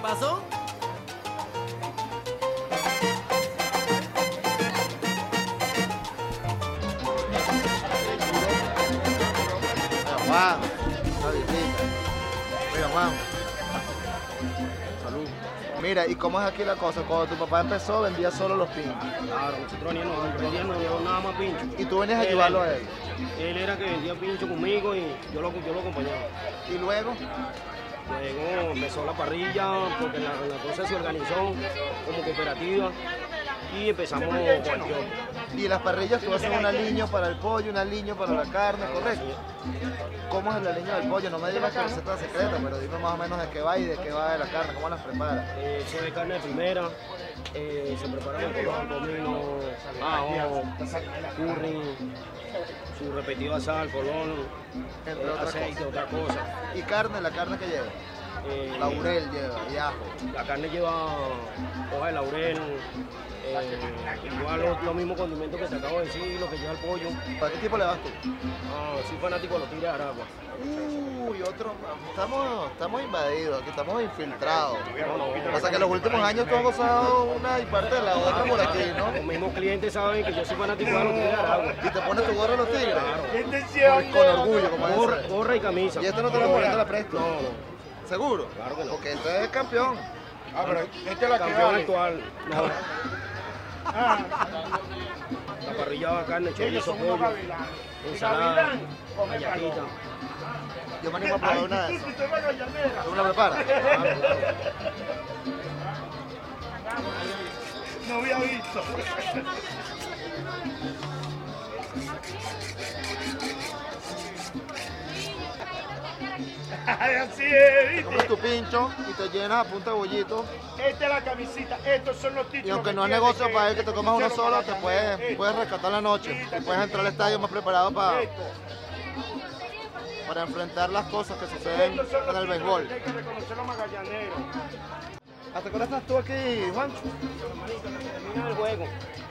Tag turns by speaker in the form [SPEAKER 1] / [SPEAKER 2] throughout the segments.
[SPEAKER 1] pasó?
[SPEAKER 2] Juan, una visita. Mira, Juan. Salud. Mira, ¿y cómo es aquí la cosa? Cuando tu papá empezó, vendía solo los pinchos.
[SPEAKER 3] Claro, nosotros veníamos, vendíamos nada más pincho.
[SPEAKER 2] Y tú venías a
[SPEAKER 3] Él-
[SPEAKER 2] ayudarlo a él.
[SPEAKER 3] Él era que vendía pincho conmigo y yo lo, yo lo acompañaba.
[SPEAKER 2] Y luego,
[SPEAKER 3] Luego empezó la parrilla porque la, la cosa se organizó como cooperativa y empezamos con el
[SPEAKER 2] y las parrillas tú haces una línea para el pollo, una línea para la carne, ¿correcto? ¿Cómo es la línea del pollo? No me digas la receta secreta, pero dime más o menos de qué va y de qué va de la carne, cómo las preparas.
[SPEAKER 3] Eh, Eso de carne de primera, eh, se prepara con color, comino, ajo, curry, su repetida sal, colón,
[SPEAKER 2] Entre otras
[SPEAKER 3] aceite, otra cosa.
[SPEAKER 2] Y carne, la carne que lleva.
[SPEAKER 3] Eh,
[SPEAKER 2] Laurel lleva y ajo.
[SPEAKER 3] La carne lleva hoja de laurel, eh, igual los, los mismos condimentos que te acabo de decir, lo que lleva el pollo.
[SPEAKER 2] ¿Para qué tipo le vas tú?
[SPEAKER 3] Ah, soy fanático de los tigres de Aragua.
[SPEAKER 2] Uy, otro. Estamos, estamos invadidos, aquí estamos infiltrados. O sea que en los últimos años tú has gozado una y parte de la otra por aquí, ¿no?
[SPEAKER 3] Los mismos clientes saben que yo soy fanático de los tigres de Aragua.
[SPEAKER 2] Y te pones tu gorro de los tigres.
[SPEAKER 3] Claro.
[SPEAKER 2] Con, con orgullo, como
[SPEAKER 3] Gorra, gorra y camisa.
[SPEAKER 2] Y esto no te lo pones, te la presto.
[SPEAKER 3] No, no.
[SPEAKER 2] ¿Seguro?
[SPEAKER 3] Claro que no.
[SPEAKER 2] Porque este es campeón.
[SPEAKER 4] Ah, pero esta es la que
[SPEAKER 3] Campeón
[SPEAKER 4] vale.
[SPEAKER 3] actual. No. La parrilla de carne, chorizo, pollo, ensalada, galletita.
[SPEAKER 2] Yo me animo a probar una de esas. ¿Tú me la preparas?
[SPEAKER 4] No había visto. Así es,
[SPEAKER 2] Te comes
[SPEAKER 4] ¿viste?
[SPEAKER 2] tu pincho y te llenas a punta de bollito.
[SPEAKER 4] Esta es la camisita, estos son los títulos.
[SPEAKER 2] Y aunque
[SPEAKER 4] ¿me
[SPEAKER 2] no es negocio para él que te comas uno solo, te puedes, puedes rescatar la noche. Y puedes entrar al estadio más preparado para,
[SPEAKER 4] esto.
[SPEAKER 2] para enfrentar las cosas que suceden en el béisbol.
[SPEAKER 4] Hay que reconocer los magallaneros.
[SPEAKER 2] ¿Hasta hora estás tú aquí, Juancho?
[SPEAKER 3] Hermanito, termina el juego.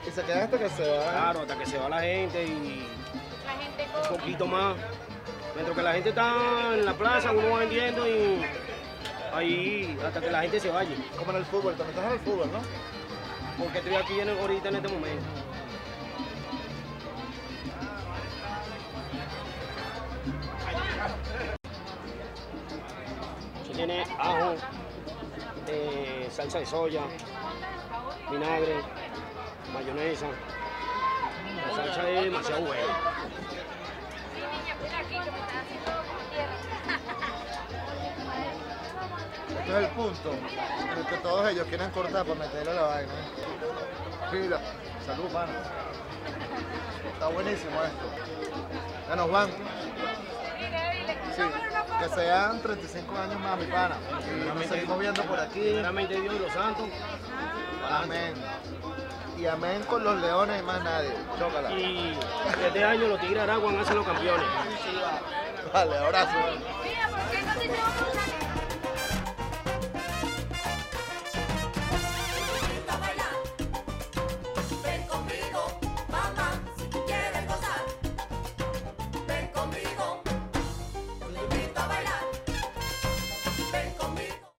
[SPEAKER 2] Y se quedan hasta que se va.
[SPEAKER 3] Claro, hasta que se va la gente y
[SPEAKER 5] La gente
[SPEAKER 3] un poquito más. Mientras que la gente está en la plaza, uno va vendiendo y ahí hasta que la gente se vaya.
[SPEAKER 2] Como en el fútbol, también estás en el fútbol, ¿no?
[SPEAKER 3] Porque estoy aquí en, ahorita en este momento. Eso tiene ajo, eh, salsa de soya, vinagre, mayonesa. La salsa es demasiado buena.
[SPEAKER 2] Es el punto en el que todos ellos quieren cortar para meterle a la vaina. Mira, salud, mano. Está buenísimo esto. Bueno, Juan, sí, que sean 35 años más, mi pana. Y nos seguimos viendo por aquí.
[SPEAKER 3] Primeramente Dios y los santos.
[SPEAKER 2] Amén. Y amén con los leones y más nadie. Chócala.
[SPEAKER 3] Y este año los Tigres de Aragua han sido los campeones.
[SPEAKER 2] Vale, abrazo.
[SPEAKER 5] Mira, ¿por qué no te llevamos